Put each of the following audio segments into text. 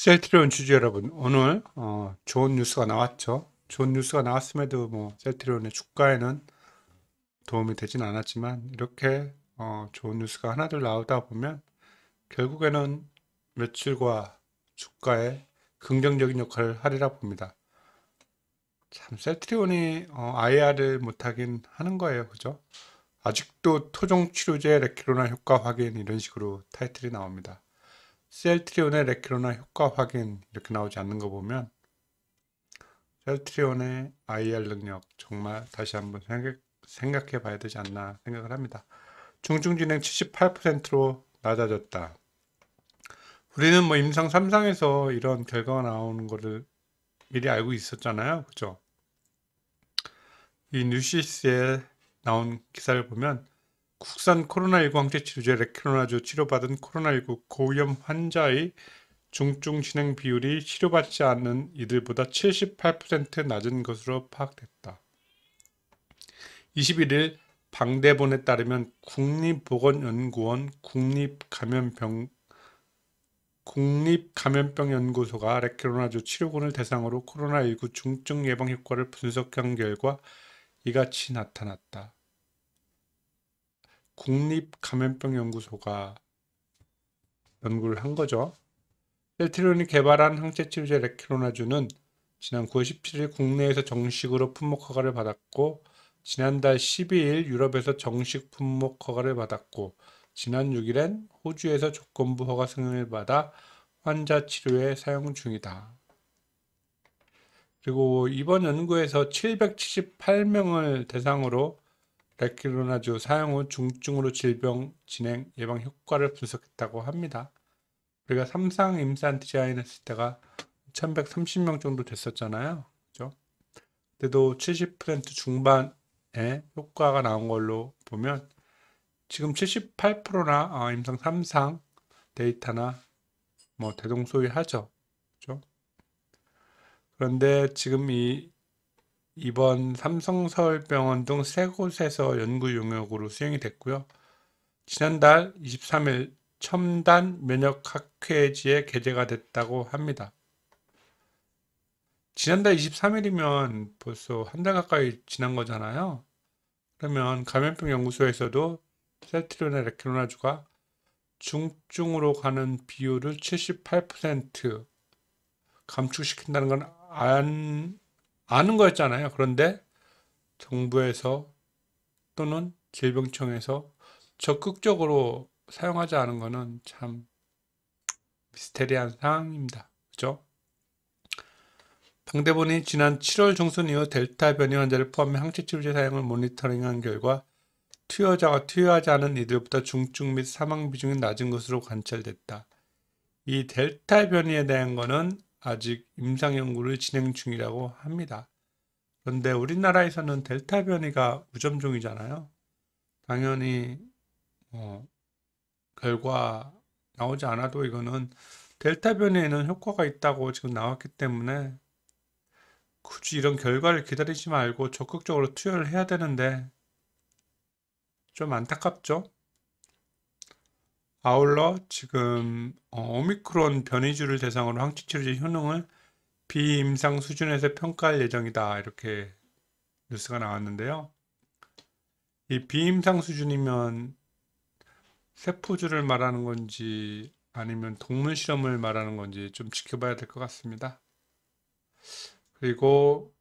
셀트리온 주주 여러분, 오늘 어, 좋은 뉴스가 나왔죠. 좋은 뉴스가 나왔음에도 뭐 셀트리온의 주가에는 도움이 되진 않았지만 이렇게 어, 좋은 뉴스가 하나둘 나오다 보면 결국에는 매출과 주가에 긍정적인 역할을 하리라 봅니다. 참 셀트리온이 어, IR을 못하긴 하는 거예요, 그죠? 아직도 토종 치료제 레키로나 효과 확인 이런 식으로 타이틀이 나옵니다. 셀트리온의 레키로나 효과 확인 이렇게 나오지 않는 거 보면 셀트리온의 IR 능력 정말 다시 한번 생각, 생각 해 봐야 되지 않나 생각을 합니다. 중증진행 78%로 낮아졌다. 우리는 뭐 임상 3상에서 이런 결과가 나오는 거를 미리 알고 있었잖아요. 그죠? 이 뉴시스에 나온 기사를 보면 국산 코로나19 항체 치료제 레크로나주 치료받은 코로나19 고위험 환자의 중증 진행 비율이 치료받지 않는 이들보다 78% 낮은 것으로 파악됐다. 21일 방대본에 따르면 국립보건연구원 국립감염병 국립감염병연구소가 레크로나주 치료군을 대상으로 코로나19 중증 예방 효과를 분석한 결과 이같이 나타났다. 국립감염병연구소가 연구를 한 거죠. 셀트리온이 개발한 항체 치료제 레크로나주는 지난 9월 17일 국내에서 정식으로 품목 허가를 받았고 지난달 12일 유럽에서 정식 품목 허가를 받았고 지난 6일엔 호주에서 조건부 허가 승인을 받아 환자 치료에 사용 중이다. 그리고 이번 연구에서 778명을 대상으로 레키로나주 사용 후 중증으로 질병 진행 예방 효과를 분석했다고 합니다. 우리가 삼상 임산 디자인 했을 때가 1130명 정도 됐었잖아요. 그죠? 그때도 70% 중반에 효과가 나온 걸로 보면 지금 78%나 어, 임상 3상 데이터나 뭐 대동소이하죠. 그죠? 그런데 지금 이 이번 삼성서울병원 등 세 곳에서 연구 용역으로 수행이 됐고요. 지난달 23일 첨단 면역학회지에 게재가 됐다고 합니다. 지난달 23일이면 벌써 한 달 가까이 지난 거잖아요. 그러면 감염병 연구소에서도 셀트리온의 레키로나주가 중증으로 가는 비율을 78% 감축시킨다는 건 안, 아는 거였잖아요. 그런데 정부에서 또는 질병청에서 적극적으로 사용하지 않은 것은 참 미스테리한 상황입니다. 그죠? 방대본이 지난 7월 중순 이후 델타 변이 환자를 포함해 항체 치료제 사용을 모니터링한 결과 투여자와 투여하지 않은 이들보다 중증 및 사망 비중이 낮은 것으로 관찰됐다. 이 델타 변이에 대한 것은 아직 임상 연구를 진행 중이라고 합니다. 그런데 우리나라에서는 델타 변이가 우점종이잖아요. 당연히 어, 결과 나오지 않아도 이거는 델타 변이에는 효과가 있다고 지금 나왔기 때문에 굳이 이런 결과를 기다리지 말고 적극적으로 투여를 해야 되는데 좀 안타깝죠. 아울러 지금 어, 오미크론 변이주를 대상으로 항체 치료제 효능을 비임상 수준에서 평가할 예정이다 이렇게 뉴스가 나왔는데요. 이 비임상 수준이면 세포주를 말하는 건지 아니면 동물 실험을 말하는 건지 좀 지켜봐야 될 것 같습니다. 그리고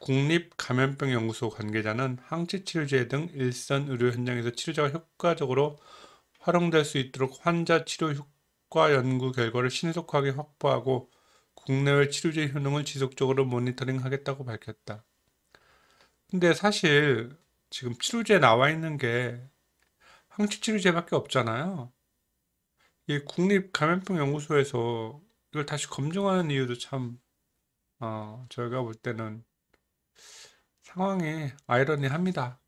국립감염병연구소 관계자는 항체 치료제 등 일선 의료 현장에서 치료제가 효과적으로 활용될 수 있도록 환자 치료 효과 연구 결과를 신속하게 확보하고 국내외 치료제 효능을 지속적으로 모니터링 하겠다고 밝혔다. 근데 사실 지금 치료제 나와 있는 게 항체 치료제밖에 없잖아요. 이 국립 감염병 연구소에서 이걸 다시 검증하는 이유도 참 어, 저희가 볼 때는 상황이 아이러니합니다.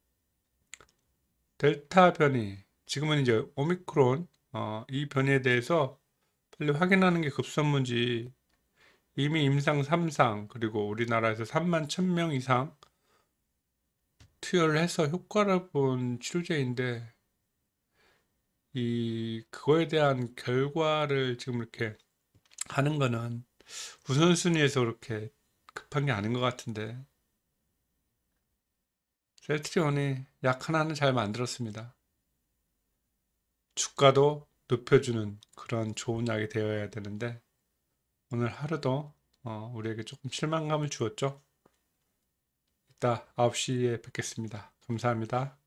델타 변이 지금은 이제 오미크론 어, 이 변이에 대해서 빨리 확인하는 게 급선무지 이미 임상 3상 그리고 우리나라에서 3만 1000명 이상 투여를 해서 효과를 본 치료제인데 이 그거에 대한 결과를 지금 이렇게 하는 거는 우선순위에서 그렇게 급한 게 아닌 것 같은데 셀트리온이 약 하나는 잘 만들었습니다. 주가도 높여주는 그런 좋은 약이 되어야 되는데 오늘 하루도 어, 우리에게 조금 실망감을 주었죠. 이따 9시에 뵙겠습니다. 감사합니다.